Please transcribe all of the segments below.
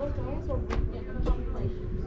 What's also with the contemplation?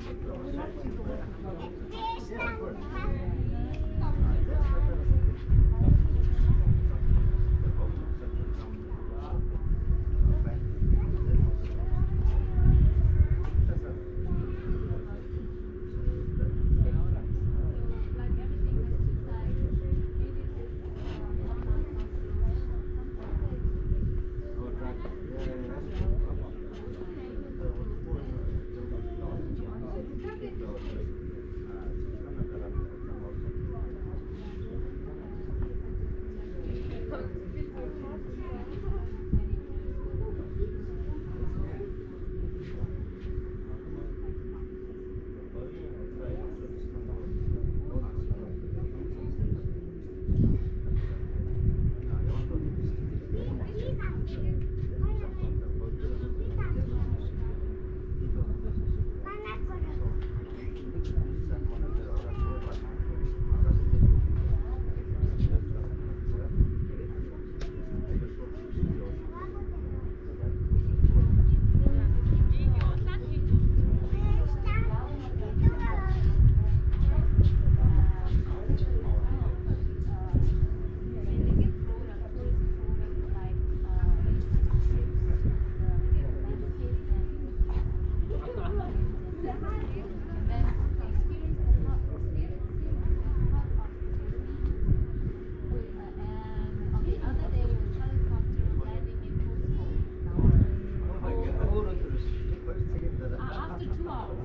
Кришна!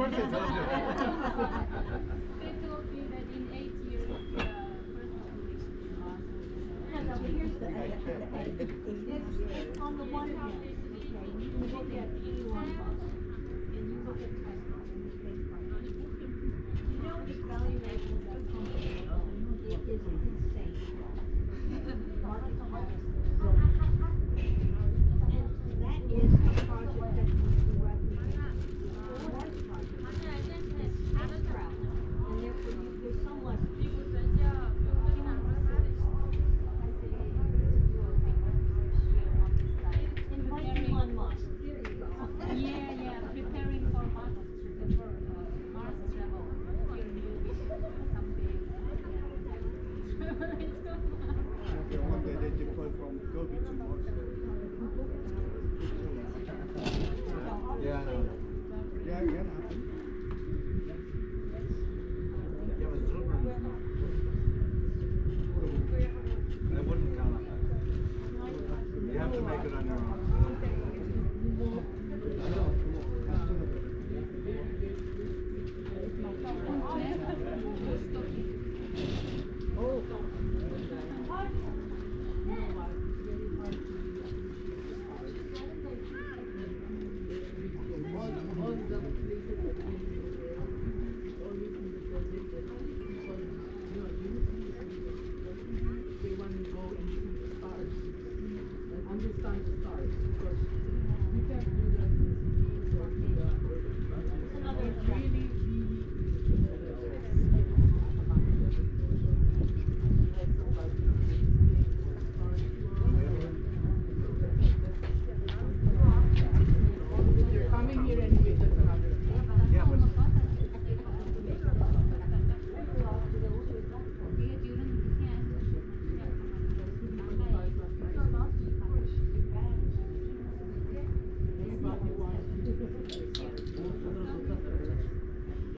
course told you. they told me that in eight years, uh, on the one hand, you look at anyone and you look at Tesla and you you don't evaluate what that company is. It is be too much. Yeah, I know. Yeah, it can happen.